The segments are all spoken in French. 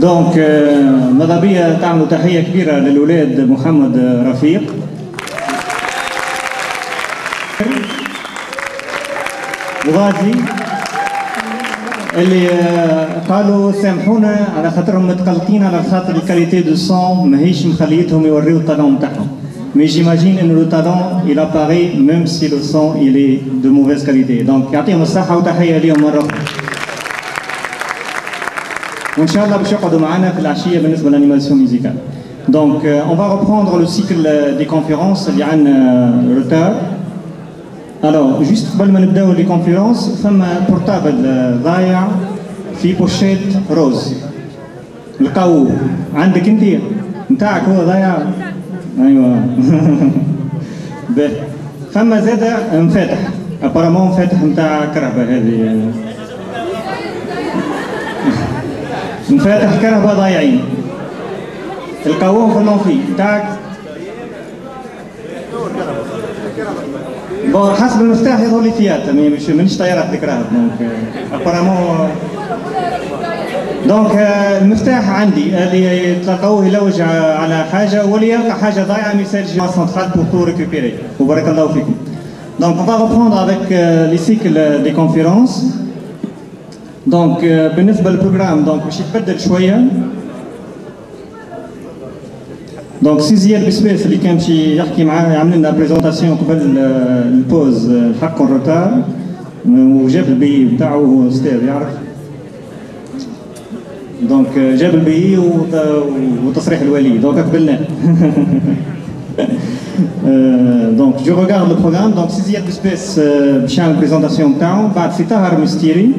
دونك ماذا بيا تعملوا تحيه كبيره للاولاد محمد رفيق وغازي اللي قالوا سامحونا على خاطرهم متقلقين على خاطر الكاليتي دو سون ماهيش مخليتهم يوريو الطالون نتاعهم مي جيماجين انه لو طالون il apparaît même si le son est de mauvaise qualité. Donc يعطيهم الصحه وتحيه ليهم مره أخرى وان شاء الله باش يقعدوا معنا في العشيه بالنسبه للانيماسيون ميوزيكال دونك اون va reprendre le cycle des conférences اللي عندنا روتار الو جوست قبل ما نبداو لي كونفيرونس فما بورتابل ضايع في بوشيت روز لقاوه عندك انت نتاعك هو ضايع ايوه باهي فما زاد مفاتح ابارامون مفاتح نتاع كرهبه هذه مفاتح كرهبه ضايعين. لقاوهم في المنفي نتاعك بون حسب المفتاح يظهر لي فيات مش مانيش طيارة ذكرها. دونك ابارامون دونك المفتاح عندي. اللي تلقاوه يلوج على حاجة واللي يلقى حاجة ضايعة ميساج سنترال بور تو ريكوبيري وبارك الله فيكم. دونك on va reprendre les cycles des conférences. دونك euh, بالنسبه للبروجرام دونك باش يتبدل شويه دونك سي زياد بسبيس اللي كان شي يحكي معاه يعمل لنا بريزونطاسيون قبل آه، البوز آه، الحق الروتار وجاب البي بتاعه هو استاذ يعرف دونك آه، جاب البي وت- وتصريح الولي دونك قبلناه Euh, donc je regarde le programme donc سي زياد بسبيس آه، باش يعمل بريزونطاسيون بتاعه بعد سي طاهر مستيري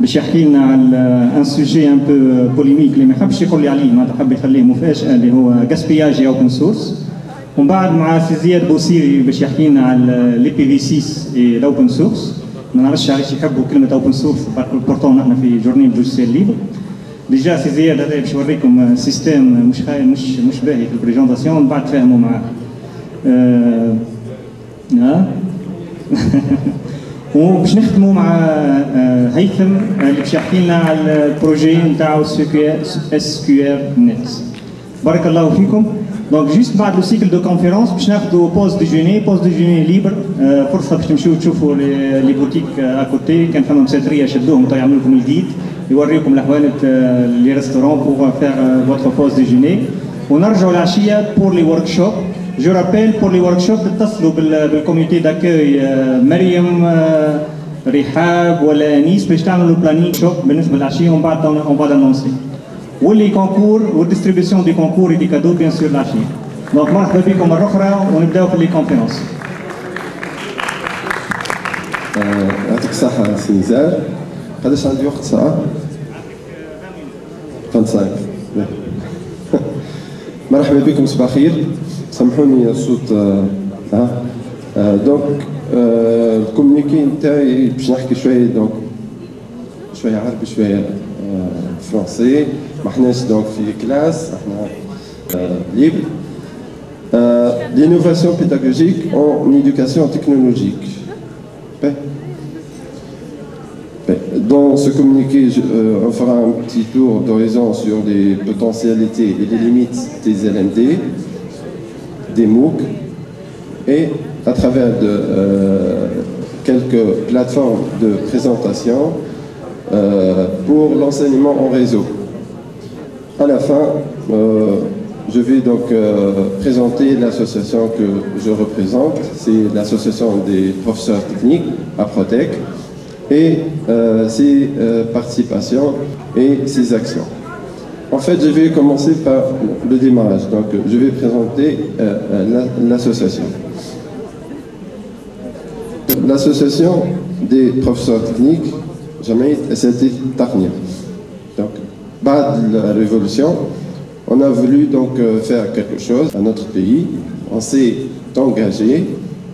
باش يحكي لنا على ان سوجي ان بو بوليميك اللي ما يحبش يقول لي عليه معناتها حب يخليه مفاجأة اللي هو جاسبياج اوبن سورس ومن بعد مع سي زياد بوسيري باش يحكي لنا على لي بي في 6 اي الاوبن سورس ما نعرفش علاش يحبوا كلمة اوبن سورس بورتون نحن في جورني لوجيسيال ليبر ديجا سي زياد هذا باش يوريكم سيستيم مش خاي مش مش باهي في البريزونطاسيون من بعد تفاهموا معاه. آه، وباش نختموا مع آه، هيثم اللي باش يحكي لنا على البروجي نتاعو اس كيو ار نت بارك الله فيكم. دونك جوست بعد لو سيكل دو كونفيرونس باش ناخذوا بوز ديجوني بوز ديجوني ليبر آه، فرصة باش تمشيو تشوفوا لي بوتيك اكوتي كان فما مساترية شدوهم يعملوا لكم الجديد. يوريكم الاحوال لي ريستورون بور فيغ فوتر بوز ديجوني ونرجعوا العشيه بور لي ورك شوب بور لي ورك شوب تتصلوا بال- بالكوميتي آه، مريم رحاب ولا انيس باش تعملوا بلانين شوب بالنسبة للعشيه ومن بعد اون با لانونسي واللي كونكور والديستريبيسيون دي كونكور اي دي كادو بيان سور العشيه دونك مرحبا بكم مره أخرى ونبداو في لي كونفيرونس يعطيك الصحة سي نزار قداش عندي وقت ساعة؟ 25 باهي. مرحبا بكم صباح الخير. سامحوني الصوت آه، ها آه، دونك آه، الكومونيكي نتاعي باش نحكي شوية دونك شوية عربي شوية آه، فرونسي ما احناش دونك في كلاس احنا آه، ليبر Euh, L'innovation pédagogique en éducation technologique. Ben, ben, Dans ce communiqué, je- euh, on fera un petit tour d'horizon sur les potentialités et les limites des LMD, des MOOC, et à travers de, euh, quelques plateformes de présentation euh, pour l'enseignement en réseau. À la fin, euh, je vais donc présenter l'association que je représente. C'est l'association des professeurs techniques à Protec et ses participations et ses actions. En fait, je vais commencer par le démarrage. Donc, je vais présenter euh, la- l'association. L'association des professeurs techniques, jamais c'était Tarnia. Donc, bas de la révolution, on a voulu donc euh, faire quelque chose à notre pays. On s'est engagé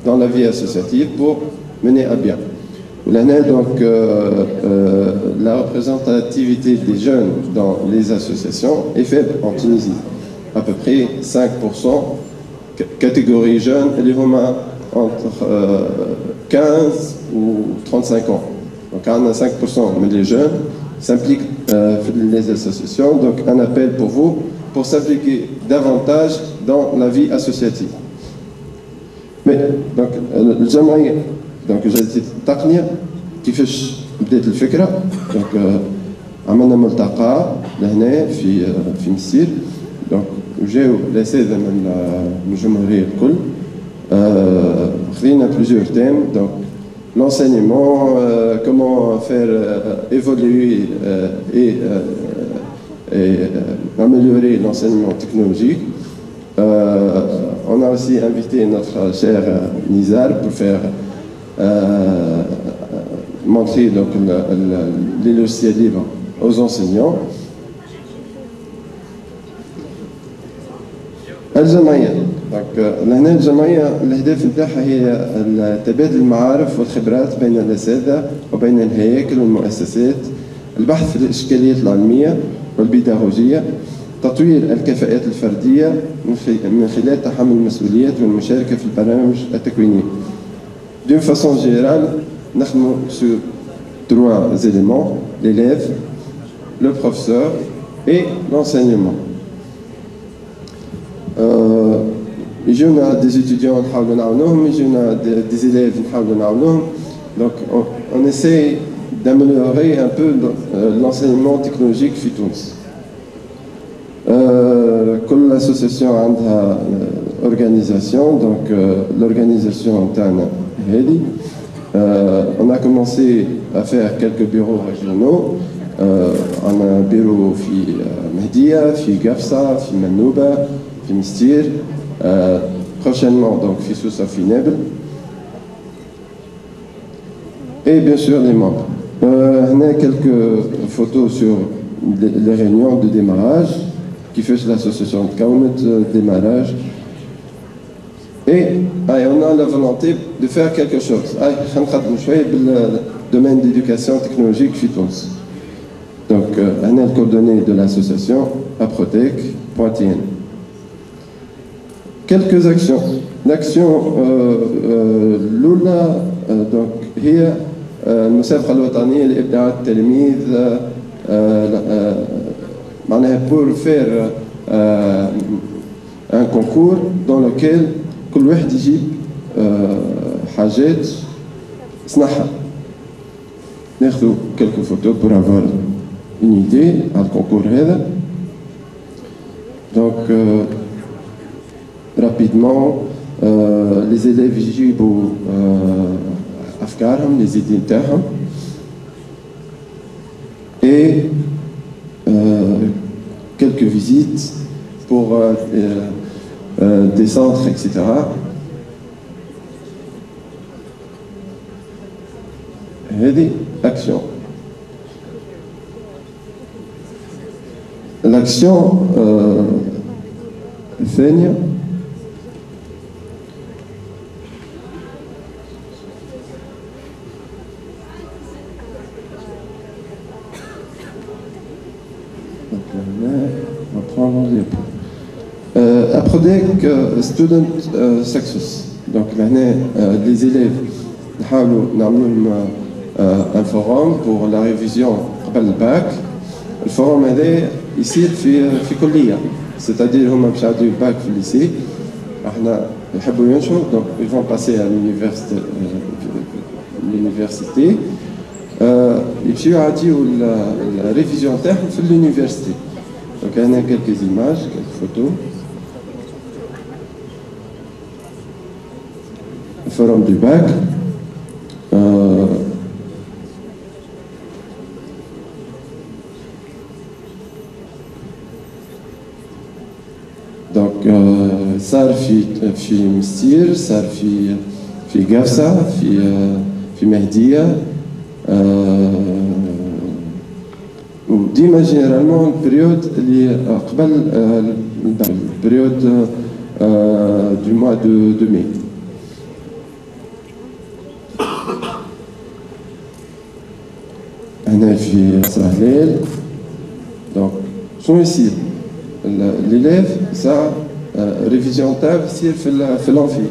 dans la vie associative pour mener à bien l'année, donc, euh, euh, la représentativité des jeunes dans les associations est faible en Tunisie. À peu près 5% catégorie jeune, les Romains entre euh, 15 ou 35 ans. Donc, % mais les jeunes s'impliquent dans les associations. Donc, un appel pour vous pour s'impliquer davantage dans la vie associative. Mais, donc, j'aimerais donc جلسة التقنية كيفاش بدات الفكرة donc عملنا ملتقى لهنا في في مسير دونك وجاو الاساتذه من من الجمهوريه الكل خذينا بليزيور تيم دونك l'enseignement, euh, comment faire euh, évoluer euh, et, et améliorer l'enseignement technologique. on a aussi invité notre cher Nizar pour faire montrer donc, les logiciels libres aux enseignants. الجمعية لهنا الجمعية الأهداف نتاعها هي تبادل المعارف والخبرات بين الأساتذة وبين الهياكل والمؤسسات البحث في الإشكاليات العلمية والبيداغوجية تطوير الكفاءات الفردية من خلال تحمل المسؤوليات والمشاركة في البرامج التكوينية. D'une façon générale, نخدموا sur trois éléments, l'élève, le professeur et l'enseignement. Euh, يجونا des étudiants نحاولوا نعاونوهم يجونا des élèves نحاولوا نعاونوهم donc on, on essaie d'améliorer un peu l'enseignement technologique في تونس كل association عندها organisation donc l'organisation تاعنا euh, on a commencé à faire quelques bureaux régionaux. Euh, on a un bureau fi euh, Mehdia, fi Gafsa, fi Manouba, fi Mistir. Prochainement, donc, fi Sousa, fi Nebel. Et bien sûr, les membres. on a quelques photos sur les réunions de démarrage qui fait l'association de Kaumet, démarrage. Et on a la volonté de faire quelque chose. le domaine d'éducation technologique FITONS. Donc, on a le coordonnées de l'association aprotec.tn quelques actions. L'action euh, l'أولى donc هي المسابقة الوطنية لإبداع التلاميذ معناها pour faire un concours dans lequel كل واحد يجيب آه، حاجات صنعها. ناخذ كلكو فوتو بور افوار اون ايدي على الكونكور هذا. دونك رابيدمون لي زيليف يجيبوا أفكارهم لي زيدي نتاعهم اي quelques فيزيت بور euh, Euh, des centres, etc. Ready, action. L'action euh, الثانية Euh, Aprodec euh, Student euh, Success. Donc l'année, les élèves نعملوا un forum pour la révision قبل الباك الفورم هذا يصير في في كليه c'est-à-dire هما باش يعديو الباك في الليسي احنا يحبوا ينشروا donc ils vont passer à l'université l'université يمشيو يعديو الريفيزيون تاعهم في l'université donc il y a quelques images, Forum du bac. Euh, donc صار في في مستير صار في في قفصة في في مهدية وديما جينيرالمون البريود اللي قبل البريود دو موا دو دو مي هنا في سهليل دونك شنو يصير ليليف ساعة ريفيزيون تاعو يصير في في لونفي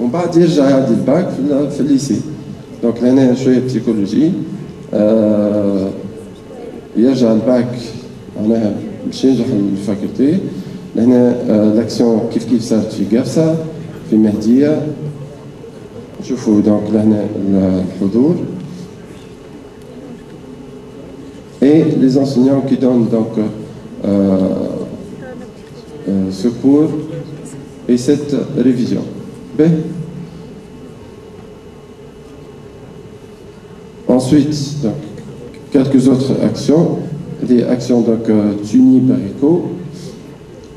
ومن بعد يرجع يعدي الباك في الليسي دونك هنا شويه بسيكولوجي يرجع الباك معناها باش ينجح الفاكولتي لهنا لاكسيون كيف كيف صارت في قفصة في مهدية نشوفوا دونك لهنا الحضور Et les enseignants qui donnent donc euh, euh, ce cours et cette révision. Ben. Ensuite, quelques autres actions. Les actions donc euh, Tuni.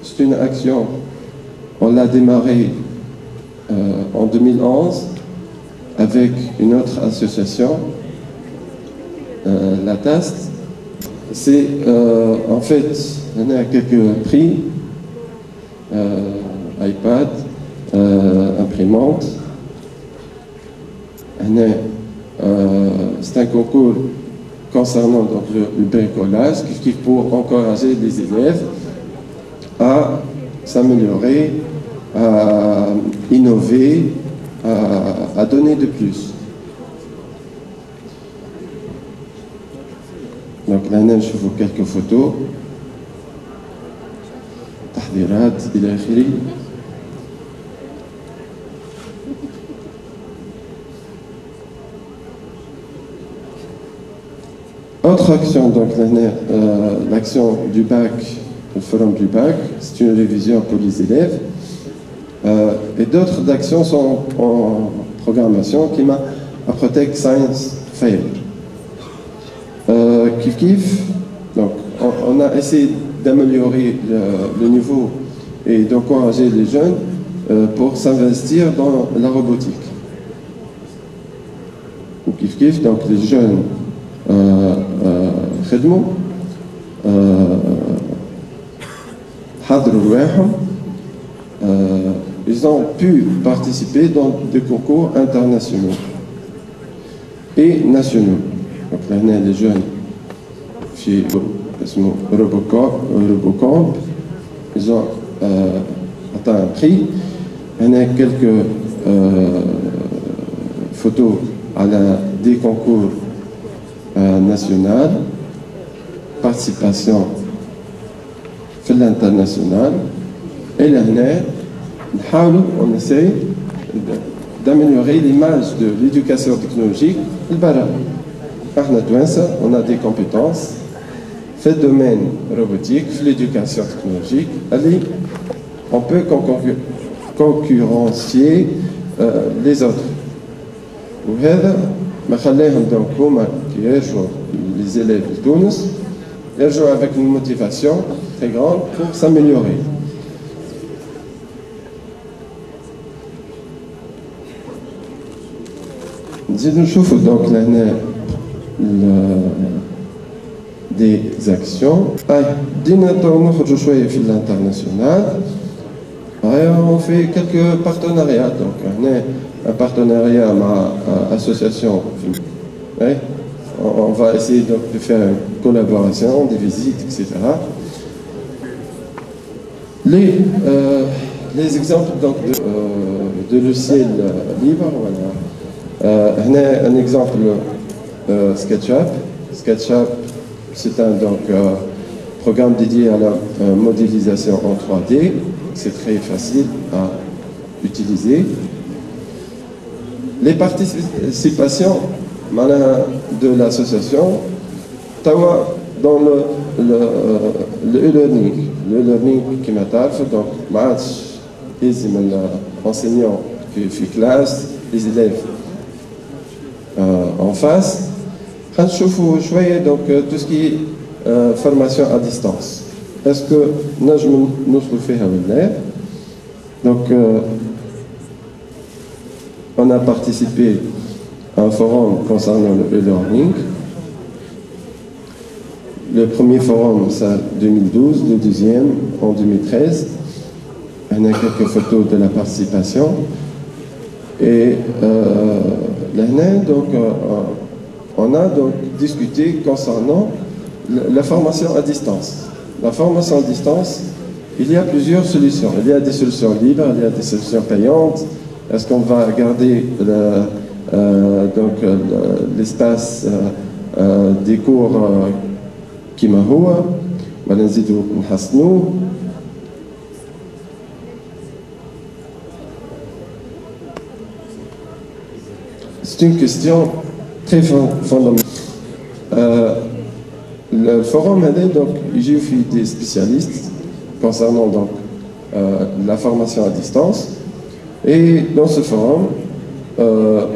C'est une action, on l'a démarré euh, en 2011 avec une autre association, la TAST. C'est euh, en fait, on a quelques prix, euh, iPad, euh, imprimante. C'est un concours concernant donc, le, bricolage qui pour encourager les élèves à s'améliorer, à innover, à donner de plus. Donc là, je vous quelques photos. تحضيرات إلى آخره. Autre action, donc euh, l'action du bac, le forum du bac, c'est une révision pour les élèves. Euh, et d'autres actions sont en programmation qui m'a à Protect Science Fair. Euh, kif kif, donc on, a essayé d'améliorer le, niveau et d'encourager les jeunes euh, pour s'investir dans la robotique. Kif kif, donc les jeunes euh, ils ont pu participer dans des concours internationaux et nationaux. Donc là, les jeunes chez Robocamp, ils ont euh, atteint un prix. A quelques euh, photos à la, des concours euh, nationaux, participation في l'international. Et l'année on essaie d'améliorer l'image de l'éducation technologique. On a des compétences fait le domaine robotique l'éducation technologique allez on peut concurrencier euh, les autres وهذا ما خلاهم donc هما les élèves de Tunis يرجعوا avec une motivation très grande pour s'améliorer نزيد نشوفوا donc لهنا des actions. on choix fil l'international. On fait quelques partenariats. Donc, on a un partenariat avec euh, l'association. On va essayer de faire une collaboration, des visites, etc. Euh, les, exemples de, euh, de logiciels euh, libres, un exemple SketchUp. SketchUp c'est un euh, programme dédié à la euh, modélisation en 3D. C'est très facile à utiliser. Les participations de l'association Tawa dans le e-learning. Le e-learning qui m'a donc match, les enseignants qui fait classe, les élèves euh, en face. Je donc euh, tout ce qui est euh, formation à distance. Est-ce que nous nous fait Donc, on a participé à un forum concernant le e-learning. Le premier forum, en 2012, le deuxième en 2013. On a quelques photos de la participation. Et euh, l'année, donc, euh, on a donc discuté concernant la formation à distance. La formation à distance, il y a plusieurs solutions. Il y a des solutions libres, il y a des solutions payantes. Est-ce qu'on va garder le, euh, donc l'espace des cours كما هو ولا نزيدو نحسنوه C'est une question très fondamentale. Euh, le forum donc, j'ai fait des spécialistes concernant donc, euh, la formation à distance. Et dans ce forum, euh,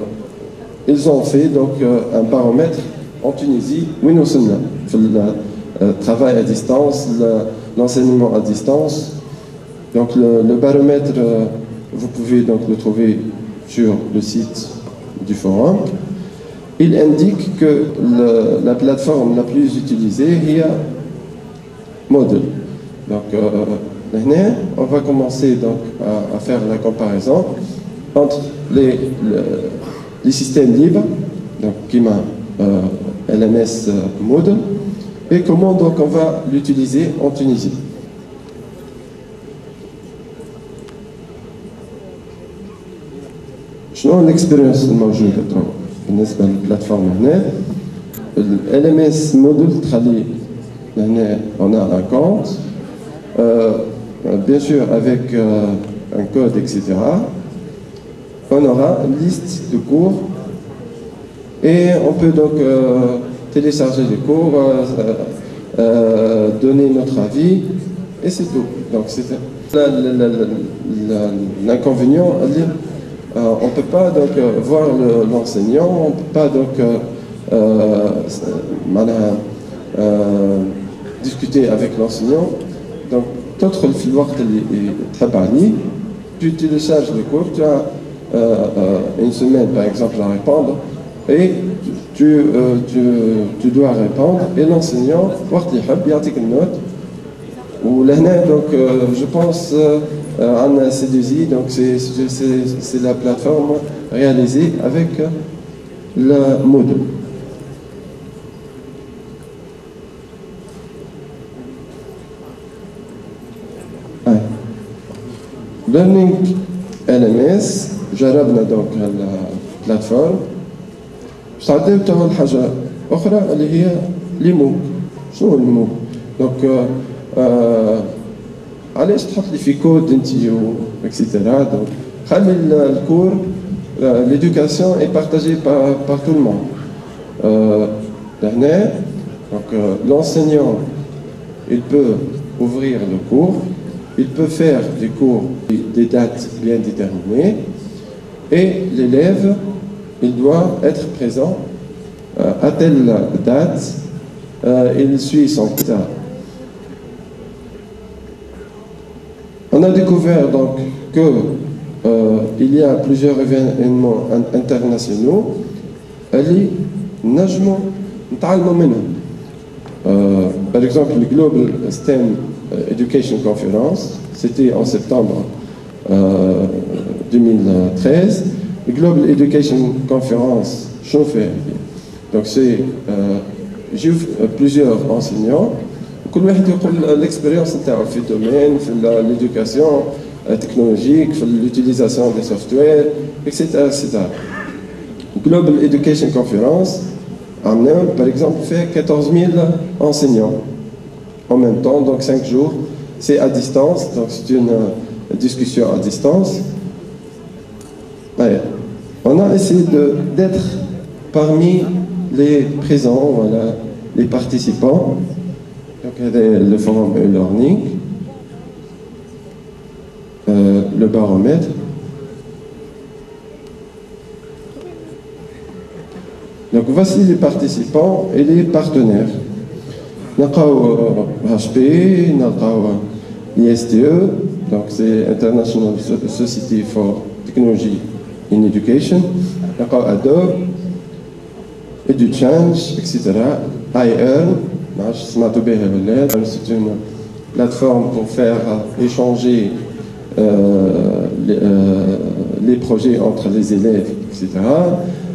ils ont fait donc, un baromètre en Tunisie, là, le travail à distance, l'enseignement à distance. Donc le, baromètre, vous pouvez donc le trouver sur le site du forum Il indique que la plateforme la plus utilisée est Moodle. Donc, euh, on va commencer donc à, faire la comparaison entre les, les systèmes libres, donc Kima euh, LMS euh, Moodle, et comment donc on va l'utiliser en Tunisie. شنو l'expérience الموجوده بالنسبه للبلاتفورم هنا ال LMS موديل تخلي هنا on a un compte euh, bien sûr avec euh, un code etc on aura une liste de cours et on peut donc euh, télécharger les cours donner notre avis et c'est tout donc c'est l'inconvénient à dire euh, on ne peut pas donc euh, voir l'enseignant, on ne peut pas donc euh, discuter avec l'enseignant. Donc, d'autres filwart est très banni. Tu télécharges le cours, tu as une semaine par exemple à répondre et tu, dois répondre et l'enseignant, une note. Ou donc je pense euh, C2I, donc c'est la plateforme réalisée avec le module. Learning LMS جربنا donc la plateforme استعدت أول حاجة أخرى اللي هي ليموك شنو الموك donc euh, euh, علاش تحط لي في كود انت اكسيتيرا دونك خلي الكور l'éducation est partagée par, par tout le monde. Euh, donc euh, l'enseignant, il peut ouvrir le cours, il peut faire des cours des dates bien déterminées, et l'élève, il doit être présent euh, à telle date, euh, il suit son état On a découvert donc qu'il euh, y a plusieurs événements internationaux اللي نجموا نتعلموا منهم. Euh, par exemple, le Global STEM Education Conference, c'était en septembre 2013. Euh, le Global Education Conference, fait Donc c'est plusieurs enseignants كل واحد يقول الاكسبيريونس نتاعو في الدومين في ليدوكاسيون تكنولوجيك في l'utilisation des softwares etc etc Global Education Conference عملنا par exemple fait 14 000 enseignants en même temps donc 5 jours c'est à distance donc c'est une discussion à distance on a essayé d'être parmi les présents voilà les participants donc, le forum e-learning, euh, le baromètre. Donc voici les participants et les partenaires. avons HP, l'ISTE, donc c'est International Society for Technology in Education, Adobe, EduChange, etc., IEARN, c'est une plateforme pour faire échanger euh, euh, les, projets entre les élèves, etc.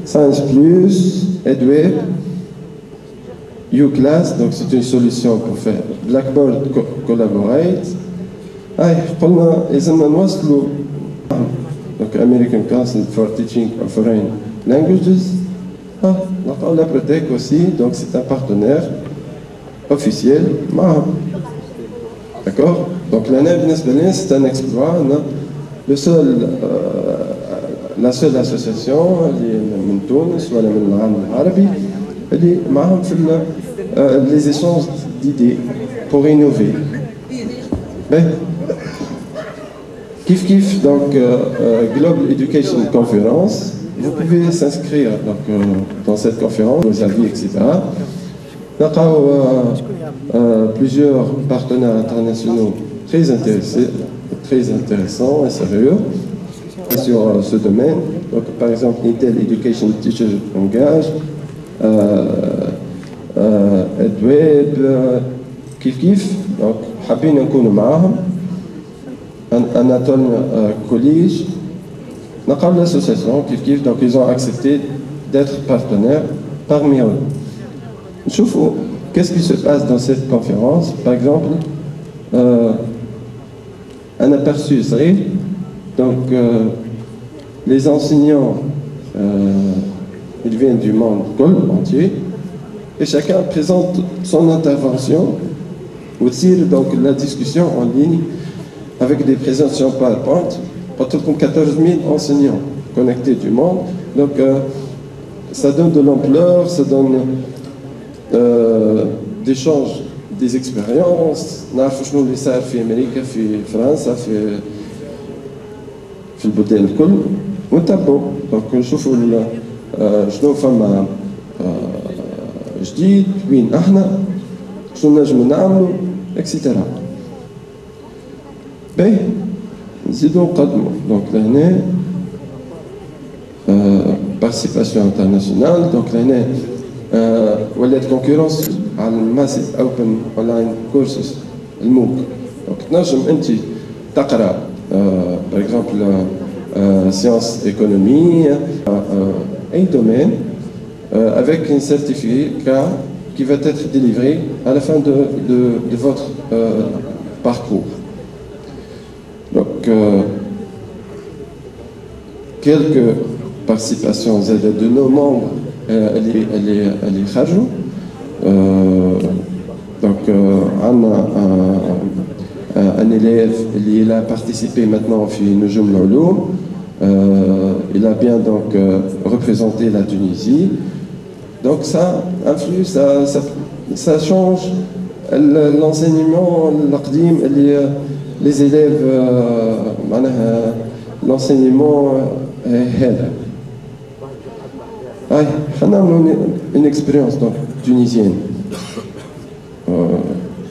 Science Plus, EdWeb, UClass, donc c'est une solution pour faire Blackboard Collaborate. Ah, donc American Council for Teaching of Foreign Languages. Ah, la Protec aussi, donc c'est un partenaire officiel D'accord? Donc l'année c'est un exploit. Le seul, euh, la seule association est de Tunis ou de l'Arabie arabe, elle est euh, les échanges d'idées pour innover. Mais, kif kif, donc euh, Global Education Conference, vous pouvez s'inscrire dans cette conférence, vos avis, etc nous avons euh, euh, plusieurs partenaires internationaux très intéressés, très intéressants et sérieux sur euh, ce domaine. Donc, par exemple, Intel Education Teachers Engage, Edweb, euh, Kif donc Habin Nkounoumaram, Anatole College, Nakab l'association Kif donc ils ont accepté d'être partenaires parmi eux. Qu'est-ce qui se passe dans cette conférence? Par exemple, euh, un aperçu serait, donc euh, les enseignants, euh, ils viennent du monde entier, et chacun présente son intervention, aussi donc la discussion en ligne avec des présentations PowerPoint, pratiquement 14 000 enseignants connectés du monde. Donc ça donne de l'ampleur, ça donne d'échange des expériences نعرفوا شنو اللي صار في امريكا في فرنسا في في البلدان الكل ونتبعوا دونك نشوفوا شنو فما جديد وين احنا شنو نجموا نعملوا اكسيتيرا باهي نزيدو نقدموا دونك لهنا participation internationale donc l'année ولات كونكورونس على الماسيف اوبن اونلاين كورسز الموك دونك تنجم انت تقرا باغ اكزومبل سيونس ايكونومي اي دومين avec un certificat qui va être délivré à la fin de, de, de votre euh, parcours. Donc, euh, quelques participations de nos membres kharjou. Euh, donc, on a un, un, élève, il a participé maintenant au Nujum Loloum. Euh, il a bien donc euh, représenté la Tunisie. Donc ça influe, ça, change l'enseignement, les, les élèves, l'enseignement est ah, une expérience donc, tunisienne. Euh,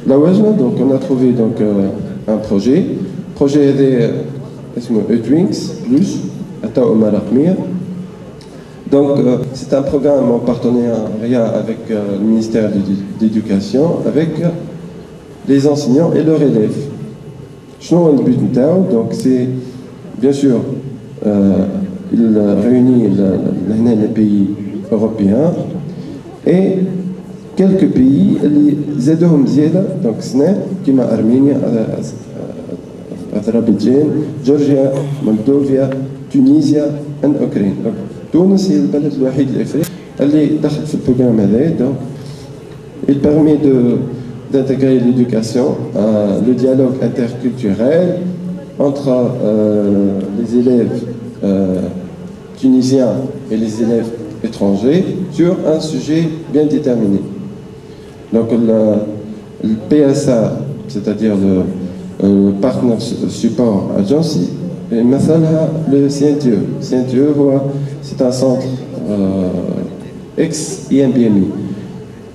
la donc on a trouvé donc, euh, un projet. Projet de Etwings Plus, à Omar Donc, euh, c'est un programme en partenariat avec le ministère de l'Éducation, avec les enseignants et leurs élèves. le but Donc, c'est bien sûr il réunit les pays européens et quelques pays les aident donc comme l'Arménie, Azerbaïdjan, Georgia, Moldavie, Tunisie et l'Ukraine. Tunis est le pays الوحيد الافريقي اللي دخل في البروغرام هذا donc il permet d'intégrer l'éducation, euh, le dialogue interculturel entre euh, les élèves euh, tunisiens et les élèves étrangers sur un sujet bien déterminé. Donc le, PSA, c'est-à-dire le, euh, Partner Support Agency, et le CNTE. CNTE, c'est un centre euh, ex-IMBMI.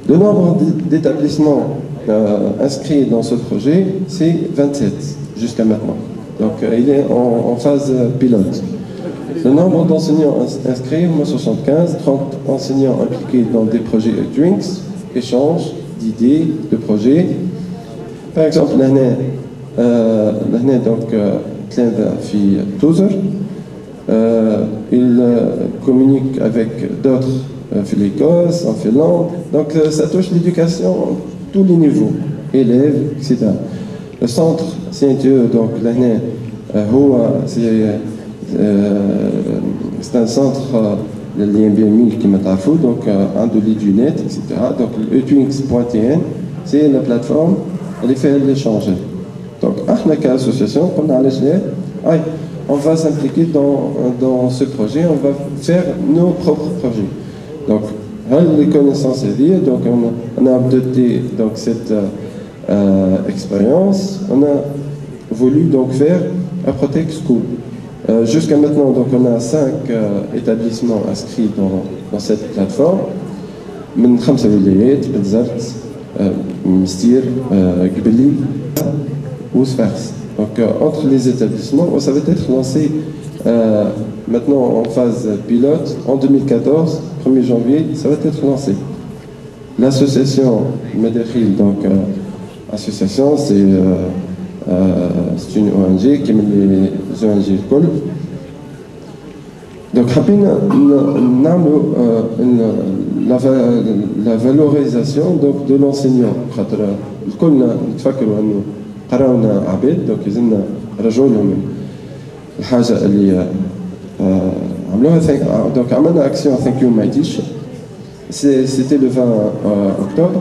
Le nombre d'établissements euh, inscrits dans ce projet, c'est 27 jusqu'à maintenant. Donc il est en phase pilote. Le nombre d'enseignants inscrits, 75, 30 enseignants impliqués dans des projets Drinks, échanges d'idées, de projets. Par exemple, l'année, euh, l'année donc, euh, fi euh, il euh, communique avec d'autres euh, l'Écosse, en Finlande. Donc ça touche l'éducation tous les niveaux, élèves, etc. Le centre CNTE, donc l'année, c'est euh, euh, c'est un centre euh, de lien qui m'a donc euh, un de du net, etc. Donc etunix.tn, c'est la plateforme qui fait l'échange. Donc, ah, nous, association, on va s'impliquer dans, dans ce projet, on va faire nos propres projets. Donc, les connaissances à dire, donc on, a adopté donc, cette expérience, on a voulu donc faire un Protect School. Euh, Jusqu'à maintenant, donc, on a cinq euh, établissements inscrits dans, dans cette plateforme. من خمسة ولايات بنزرت مستير قبلي وسفاس donc euh, entre les établissements, ça va être lancé euh, maintenant en phase pilote en 2014, 1er janvier, ça va être lancé. L'association Medekhil, donc euh, association, c'est une ONG qui met les ONG كل. Donc حابين نعملوا la, la valorisation donc, de l'enseignant خاطر الكل نتفكروا انه قراونا عباد دونك يزلنا رجعوا لهم الحاجه اللي آه عملوها دونك عملنا اكسيون ثانك يو ماي تيشر سيتي لو 20 اكتوبر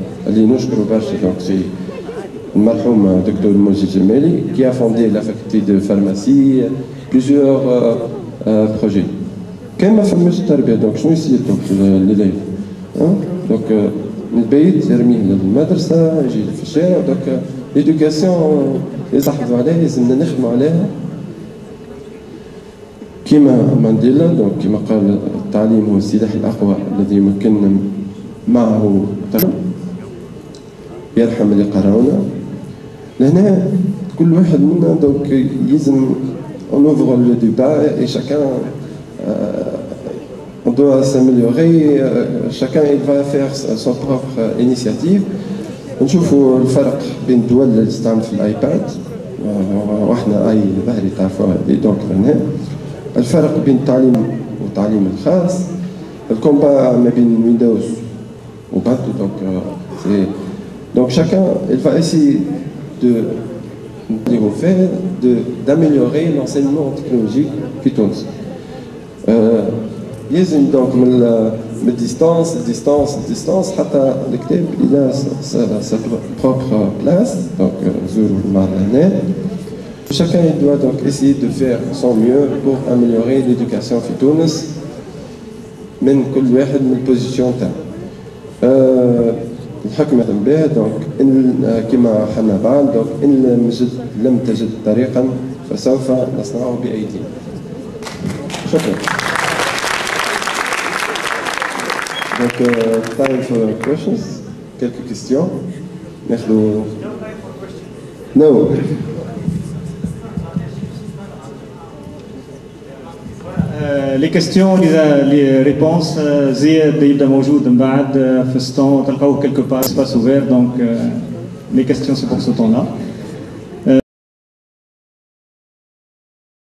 اللي نشكروا برشا دونك سي المرحوم دكتور موجي جمالي a fondé la faculté de pharmacie plusieurs projets. كان ما فماش تربيه دونك شنو يصير دونك الليل دونك من البيت يرميه للمدرسه يجي في الشارع دونك ليدوكاسيون يلاحظوا عليها لازمنا نخدموا عليها كما مانديلا دونك كما قال التعليم هو السلاح الاقوى الذي يمكننا معه يرحم اللي قراونا. لهنا كل واحد منا دونك يلزم ouvre le débat et chacun euh, on doit s'améliorer euh, chacun il va faire son propre نشوفوا الفرق بين الدول اللي تستعمل في الآيباد. وإحنا أي ظهري تعرفوها دي دونك هنا. الفرق بين التعليم والتعليم الخاص. الكومبا ما بين ويندوز وبانتو دونك سي دونك chacun il va essayer de faire d'améliorer l'enseignement technologique في تونس يلزم دونك من من الديستانس الديستانس الديستانس حتى الكتاب الى sa propre place donc زوروا المعرض هنا Chacun il doit donc essayer de faire son mieux pour améliorer l'éducation في تونس من كل واحد من البوزيسيون تاعو. الحكمة به دونك إن كما حنا بعد دونك إن لم تجد لم تجد طريقا فسوف نصنعه بأيدينا. شكرا. Donc, uh, time for questions. Quelques questions. No. لي كيستيون لي ريبونس زياد يبدا موجود من بعد في الستون تلقاوه كيلكو بار سباس اوفير دونك لي كيستيون سي بور سو طون لا